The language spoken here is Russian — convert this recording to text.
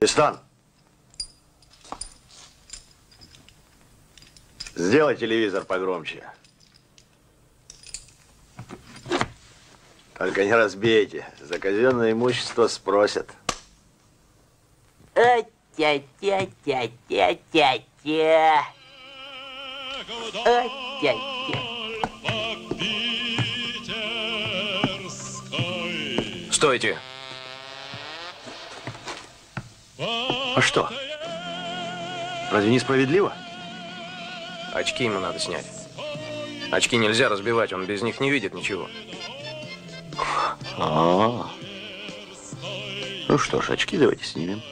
Истан! Сделай телевизор погромче. Только не разбейте. За казенное имущество спросят. Ай-тя-тя-тя-тя-тя-тя. Ай-тя-тя. Стойте. А что? Разве несправедливо? Очки ему надо снять. Очки нельзя разбивать, он без них не видит ничего. А, -а, -а. Ну что ж, очки давайте снимем.